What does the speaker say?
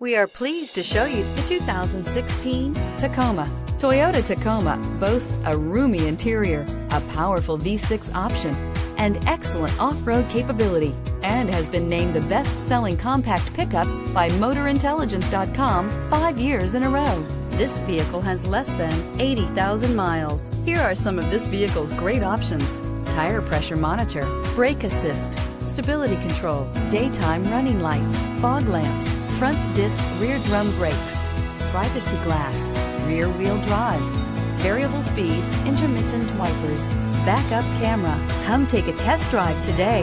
We are pleased to show you the 2016 Tacoma. Toyota Tacoma boasts a roomy interior, a powerful V6 option, and excellent off-road capability, and has been named the best-selling compact pickup by MotorIntelligence.com five years in a row. This vehicle has less than 80,000 miles. Here are some of this vehicle's great options. Tire pressure monitor, brake assist, stability control, daytime running lights, fog lamps, front disc rear drum brakes, privacy glass, rear wheel drive, variable speed, intermittent wipers, backup camera. Come take a test drive today.